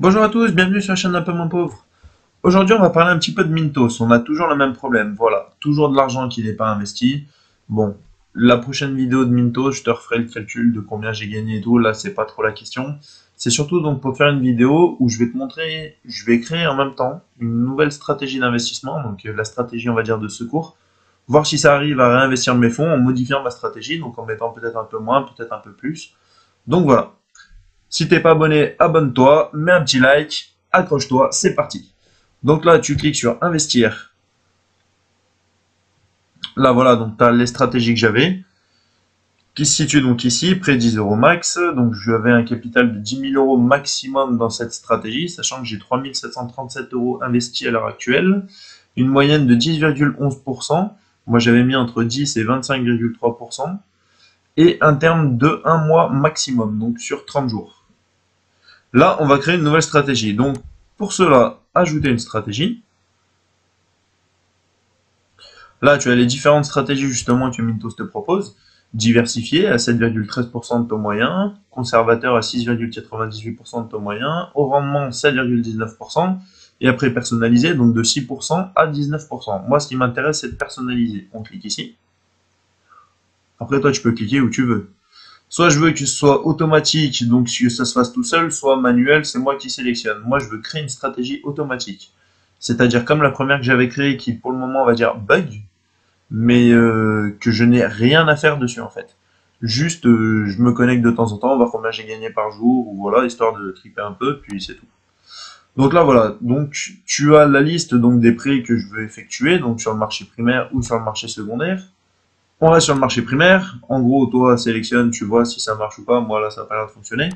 Bonjour à tous, bienvenue sur la chaîne d'un peu mon pauvre. Aujourd'hui, on va parler un petit peu de Mintos. On a toujours le même problème. Voilà, toujours de l'argent qui n'est pas investi. Bon, la prochaine vidéo de Mintos, je te referai le calcul de combien j'ai gagné et tout. Là, c'est pas trop la question. C'est surtout donc pour faire une vidéo où je vais te montrer, je vais créer en même temps une nouvelle stratégie d'investissement, donc euh, la stratégie, on va dire, de secours. Voir si ça arrive à réinvestir mes fonds en modifiant ma stratégie, donc en mettant peut-être un peu moins, peut-être un peu plus. Donc voilà, si t'es pas abonné, abonne-toi, mets un petit like, accroche-toi, c'est parti. Donc là, tu cliques sur investir. Là, voilà, donc tu as les stratégies que j'avais, qui se situent donc ici, près 10 euros max. Donc j'avais un capital de 10 000 euros maximum dans cette stratégie, sachant que j'ai 3 737 euros investis à l'heure actuelle, une moyenne de 10,11%. Moi, j'avais mis entre 10 et 25,3%. Et un terme de 1 mois maximum, donc sur 30 jours. Là, on va créer une nouvelle stratégie. Donc, pour cela, ajouter une stratégie. Là, tu as les différentes stratégies justement que Mintos te propose. Diversifié à 7,13% de taux moyen, conservateur à 6,98% de taux moyen, au rendement 7,19%, et après personnalisé, donc de 6% à 19%. Moi, ce qui m'intéresse, c'est de personnaliser. On clique ici. Après, toi, tu peux cliquer où tu veux. Soit je veux que ce soit automatique, donc que ça se fasse tout seul, soit manuel, c'est moi qui sélectionne. Moi, je veux créer une stratégie automatique. C'est-à-dire comme la première que j'avais créée, qui pour le moment, on va dire bug, mais euh, que je n'ai rien à faire dessus en fait. Juste, euh, je me connecte de temps en temps, voir combien j'ai gagné par jour, ou voilà, histoire de triper un peu, puis c'est tout. Donc là, voilà. Donc, tu as la liste donc des prêts que je veux effectuer, donc sur le marché primaire ou sur le marché secondaire. On reste sur le marché primaire. En gros, toi, sélectionne, tu vois si ça marche ou pas. Moi, là, ça n'a pas l'air de fonctionner.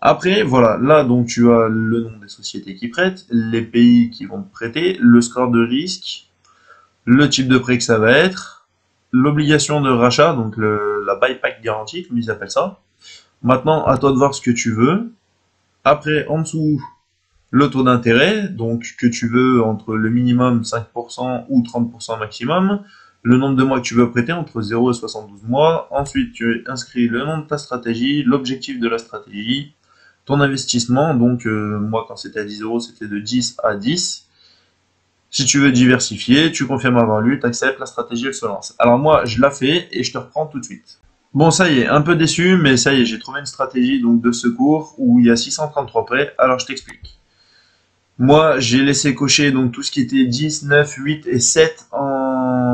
Après, voilà, là, donc, tu as le nom des sociétés qui prêtent, les pays qui vont prêter, le score de risque, le type de prêt que ça va être, l'obligation de rachat, donc la buyback garantie, comme ils appellent ça. Maintenant, à toi de voir ce que tu veux. Après, en dessous, le taux d'intérêt, donc que tu veux entre le minimum 5% ou 30% maximum le nombre de mois que tu veux prêter entre 0 et 72 mois. Ensuite, tu inscris le nom de ta stratégie, l'objectif de la stratégie, ton investissement. Donc, euh, moi, quand c'était à 10 euros, c'était de 10 à 10. Si tu veux diversifier, tu confirmes avoir lu, tu acceptes, la stratégie, elle se lance. Alors moi, je la fais et je te reprends tout de suite. Bon, ça y est, un peu déçu, mais ça y est, j'ai trouvé une stratégie donc de secours où il y a 633 prêts. Alors, je t'explique. Moi, j'ai laissé cocher donc tout ce qui était 10, 9, 8 et 7 en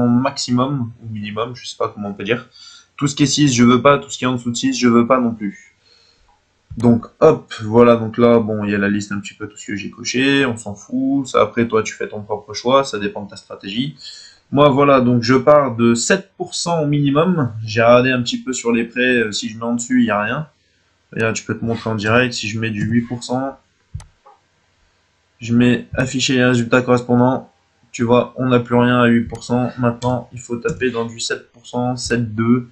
maximum ou minimum, je sais pas comment on peut dire. Tout ce qui est 6, je veux pas, tout ce qui est en dessous de 6, je veux pas non plus. Donc hop, voilà, donc là, bon, il y a la liste un petit peu tout ce que j'ai coché, on s'en fout. Ça après toi tu fais ton propre choix, ça dépend de ta stratégie. Moi voilà, donc je pars de 7% au minimum. J'ai regardé un petit peu sur les prêts, euh, si je mets en dessus, il n'y a rien. Là, tu peux te montrer en direct, si je mets du 8%, je mets afficher les résultats correspondants tu vois, on n'a plus rien à 8%. Maintenant, il faut taper dans du 7%, 7,2%.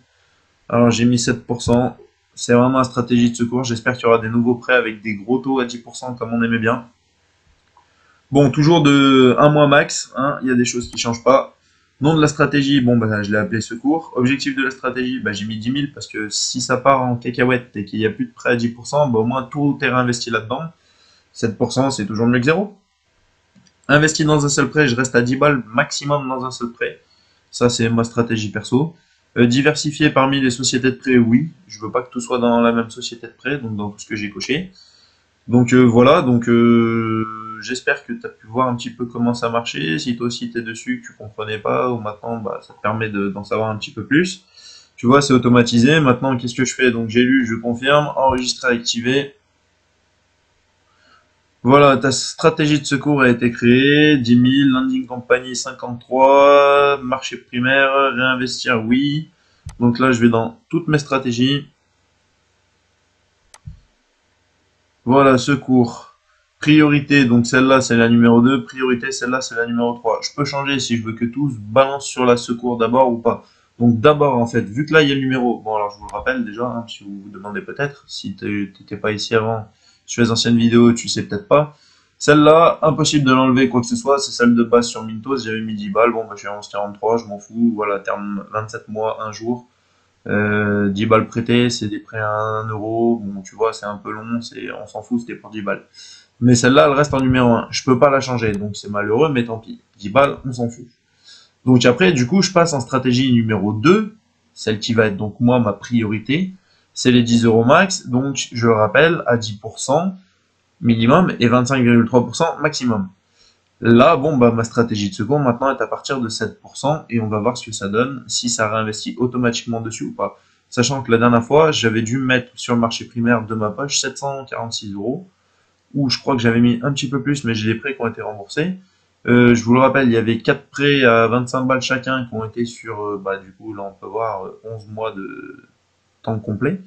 Alors j'ai mis 7%. C'est vraiment une stratégie de secours. J'espère qu'il y aura des nouveaux prêts avec des gros taux à 10% comme on aimait bien. Bon, toujours de 1 mois max. Hein. Il y a des choses qui ne changent pas. Nom de la stratégie, bon, bah, je l'ai appelé secours. Objectif de la stratégie, bah, j'ai mis 10 000 parce que si ça part en cacahuète et qu'il n'y a plus de prêt à 10%, bah, au moins tout est réinvesti là-dedans. 7%, c'est toujours mieux que 0. Investi dans un seul prêt, je reste à 10 balles maximum dans un seul prêt. Ça, c'est ma stratégie perso. Euh, diversifier parmi les sociétés de prêt, oui. Je veux pas que tout soit dans la même société de prêt, donc dans tout ce que j'ai coché. Donc euh, voilà, donc euh, j'espère que tu as pu voir un petit peu comment ça marchait. Si toi aussi t'es dessus, que tu comprenais pas, ou maintenant bah, ça te permet d'en savoir un petit peu plus. Tu vois, c'est automatisé. Maintenant, qu'est-ce que je fais? Donc j'ai lu, je confirme, enregistré, activé. Voilà, ta stratégie de secours a été créée, 10 000, landing compagnie 53, marché primaire, réinvestir, oui. Donc là, je vais dans toutes mes stratégies. Voilà, secours. Priorité, donc celle-là, c'est la numéro 2. Priorité, celle-là, c'est la numéro 3. Je peux changer si je veux que tous balancent sur la secours d'abord ou pas. Donc d'abord, en fait, vu que là, il y a le numéro. Bon, alors je vous le rappelle déjà, hein, si vous vous demandez peut-être, si tu n'étais pas ici avant, sur les anciennes vidéos, tu sais peut-être pas. Celle-là, impossible de l'enlever quoi que ce soit, c'est celle de base sur Mintos, j'avais mis 10 balles, bon bah j'ai 11,43, je m'en fous, voilà, terme 27 mois, 1 jour, euh, 10 balles prêtées, c'est des prêts à 1 euro, bon tu vois, c'est un peu long, c'est, on s'en fout, c'était pour 10 balles. Mais celle-là, elle reste en numéro 1. Je peux pas la changer, donc c'est malheureux, mais tant pis. 10 balles, on s'en fout. Donc après, du coup, je passe en stratégie numéro 2, celle qui va être donc moi ma priorité, c'est les 10 euros max, donc je le rappelle, à 10% minimum et 25,3% maximum. Là, bon, bah, ma stratégie de seconde maintenant est à partir de 7% et on va voir ce que ça donne, si ça réinvestit automatiquement dessus ou pas. Sachant que la dernière fois, j'avais dû mettre sur le marché primaire de ma poche 746 euros, ou je crois que j'avais mis un petit peu plus, mais j'ai des prêts qui ont été remboursés. Euh, je vous le rappelle, il y avait 4 prêts à 25 balles chacun qui ont été sur, euh, bah, du coup, là on peut voir 11 euh, mois de temps complet.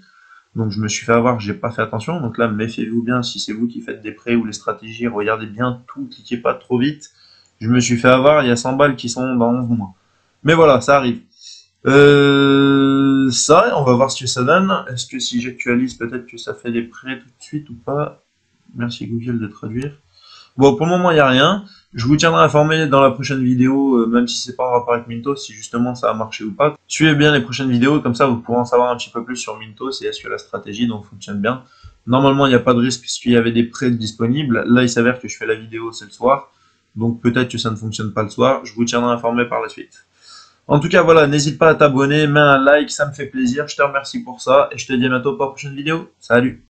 Donc je me suis fait avoir, j'ai pas fait attention. Donc là, méfiez-vous bien si c'est vous qui faites des prêts ou les stratégies, regardez bien tout, cliquez pas trop vite. Je me suis fait avoir, il y a 100 balles qui sont dans 11 mois. Mais voilà, ça arrive. Euh, ça, on va voir ce que ça donne. Est-ce que si j'actualise, peut-être que ça fait des prêts tout de suite ou pas? Merci Google de traduire. Bon, pour le moment, il n'y a rien. Je vous tiendrai informé dans la prochaine vidéo, euh, même si c'est pas en rapport avec Mintos, si justement ça a marché ou pas. Suivez bien les prochaines vidéos, comme ça vous pourrez en savoir un petit peu plus sur Mintos et est-ce que la stratégie donc fonctionne bien. Normalement, il n'y a pas de risque puisqu'il y avait des prêts disponibles. Là, il s'avère que je fais la vidéo, c'est le soir. Donc peut-être que ça ne fonctionne pas le soir. Je vous tiendrai informé par la suite. En tout cas, voilà, n'hésite pas à t'abonner, mets un like, ça me fait plaisir. Je te remercie pour ça et je te dis à bientôt pour la prochaine vidéo. Salut